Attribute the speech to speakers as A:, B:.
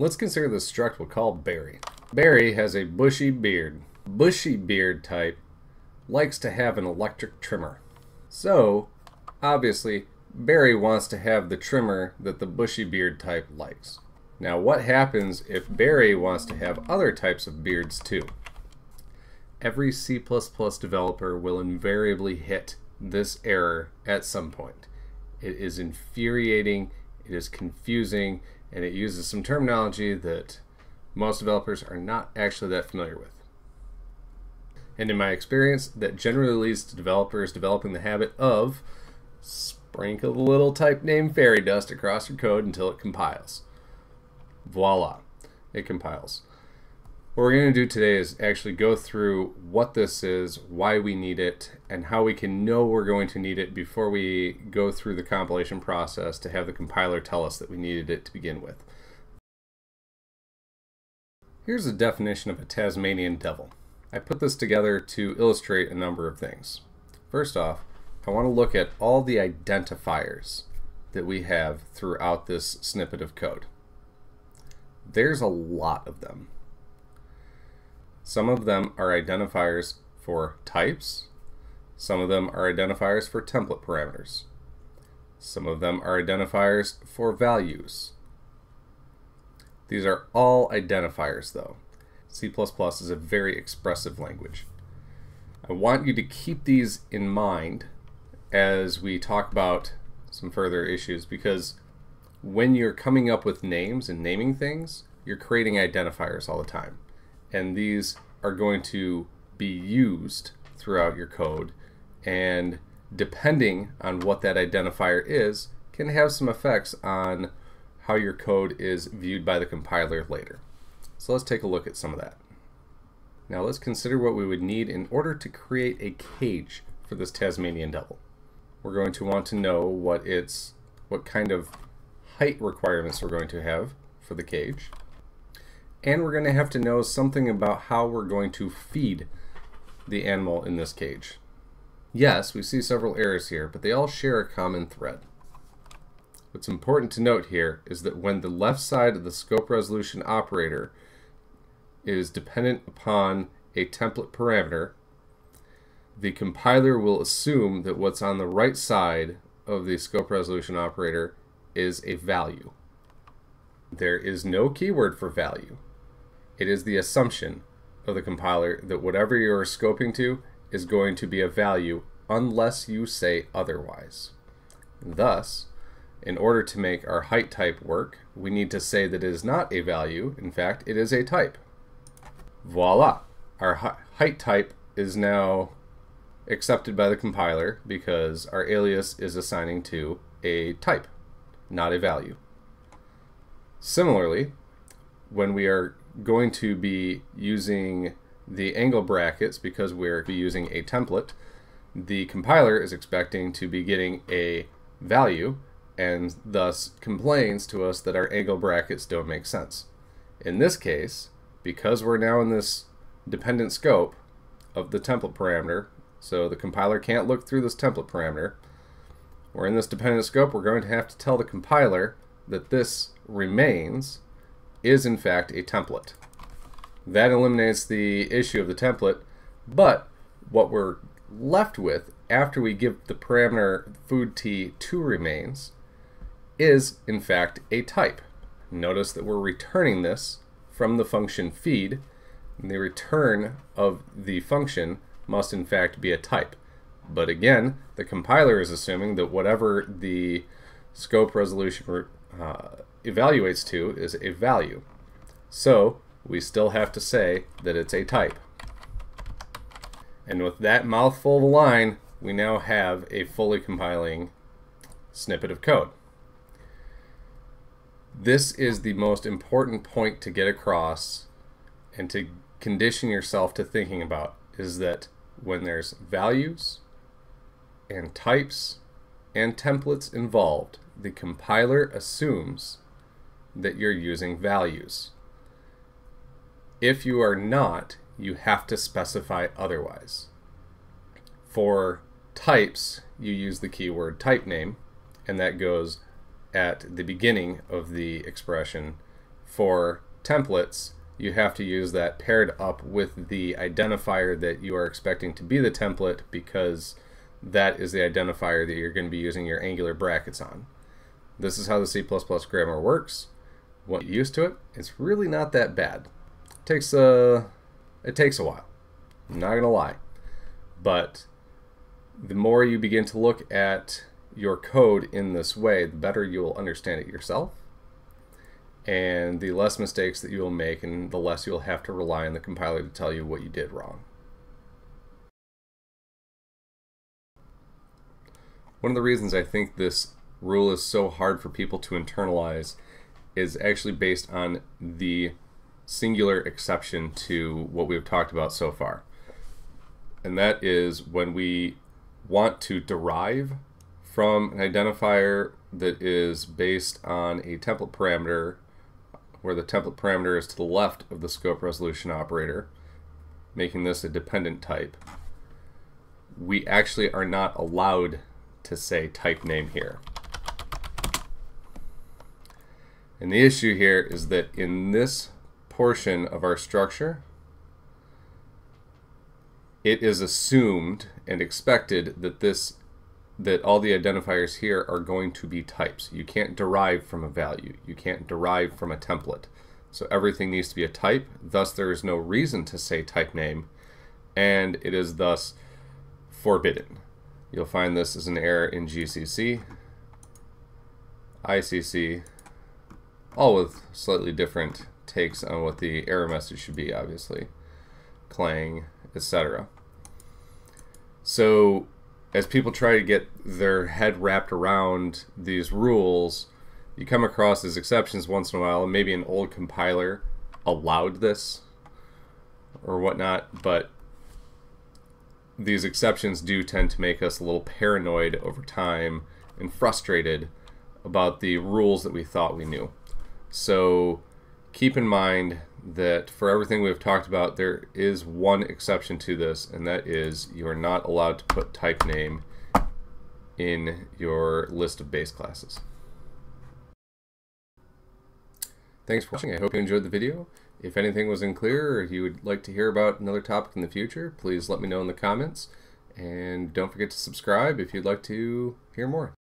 A: Let's consider the struct we'll call Barry. Barry has a bushy beard. Bushy beard type likes to have an electric trimmer. So, obviously, Barry wants to have the trimmer that the bushy beard type likes. Now what happens if Barry wants to have other types of beards too? Every C++ developer will invariably hit this error at some point. It is infuriating, it is confusing, and it uses some terminology that most developers are not actually that familiar with. And in my experience, that generally leads to developers developing the habit of sprinkle a little typename fairy dust across your code until it compiles. Voila, it compiles. What we're going to do today is actually go through what this is, why we need it, and how we can know we're going to need it before we go through the compilation process to have the compiler tell us that we needed it to begin with. Here's a definition of a Tasmanian devil. I put this together to illustrate a number of things. First off, I want to look at all the identifiers that we have throughout this snippet of code. There's a lot of them. Some of them are identifiers for types. Some of them are identifiers for template parameters. Some of them are identifiers for values. These are all identifiers though. C++ is a very expressive language. I want you to keep these in mind as we talk about some further issues because when you're coming up with names and naming things, you're creating identifiers all the time. And these are going to be used throughout your code. And depending on what that identifier is, can have some effects on how your code is viewed by the compiler later. So let's take a look at some of that. Now let's consider what we would need in order to create a cage for this Tasmanian devil. We're going to want to know what its what kind of height requirements we're going to have for the cage. And we're going to have to know something about how we're going to feed the animal in this cage. Yes, we see several errors here, but they all share a common thread. What's important to note here is that when the left side of the scope resolution operator is dependent upon a template parameter, the compiler will assume that what's on the right side of the scope resolution operator is a value. There is no keyword for value. It is the assumption of the compiler that whatever you're scoping to is going to be a value unless you say otherwise. Thus, in order to make our height type work, we need to say that it is not a value, in fact, it is a type. Voila! Our height type is now accepted by the compiler because our alias is assigning to a type, not a value. Similarly, when we are going to be using the angle brackets because we're using a template, the compiler is expecting to be getting a value and thus complains to us that our angle brackets don't make sense. In this case, because we're now in this dependent scope of the template parameter, so the compiler can't look through this template parameter, we're in this dependent scope, we're going to have to tell the compiler that this remains is in fact a template. That eliminates the issue of the template, but what we're left with after we give the parameter food t to remains is in fact a type. Notice that we're returning this from the function feed, and the return of the function must in fact be a type. But again, the compiler is assuming that whatever the scope resolution uh, evaluates to is a value. So we still have to say that it's a type. And with that mouthful of a line, we now have a fully compiling snippet of code. This is the most important point to get across and to condition yourself to thinking about is that when there's values and types and templates involved, the compiler assumes that you're using values. If you are not, you have to specify otherwise. For types, you use the keyword typename, and that goes at the beginning of the expression for templates, you have to use that paired up with the identifier that you are expecting to be the template because that is the identifier that you're going to be using your angular brackets on. This is how the C++ grammar works. You used to it, it's really not that bad. It takes a, it takes a while. I'm not going to lie. But the more you begin to look at your code in this way, the better you will understand it yourself and the less mistakes that you will make and the less you'll have to rely on the compiler to tell you what you did wrong. One of the reasons I think this rule is so hard for people to internalize is actually based on the singular exception to what we've talked about so far. And that is when we want to derive from an identifier that is based on a template parameter where the template parameter is to the left of the scope resolution operator, making this a dependent type, we actually are not allowed to say typename here. And the issue here is that in this portion of our structure, it is assumed and expected that this that all the identifiers here are going to be types. You can't derive from a value. You can't derive from a template. So everything needs to be a type. Thus, there is no reason to say typename, and it is thus forbidden. You'll find this as an error in GCC, ICC, all with slightly different takes on what the error message should be, obviously, Clang, etc. So as people try to get their head wrapped around these rules, you come across these exceptions once in a while, maybe an old compiler allowed this or whatnot, but these exceptions do tend to make us a little paranoid over time and frustrated about the rules that we thought we knew. So keep in mind that for everything we've talked about, there is one exception to this, and that is you are not allowed to put typename in your list of base classes. Thanks for watching. I hope you enjoyed the video. If anything was unclear or you would like to hear about another topic in the future, please let me know in the comments. And don't forget to subscribe if you'd like to hear more.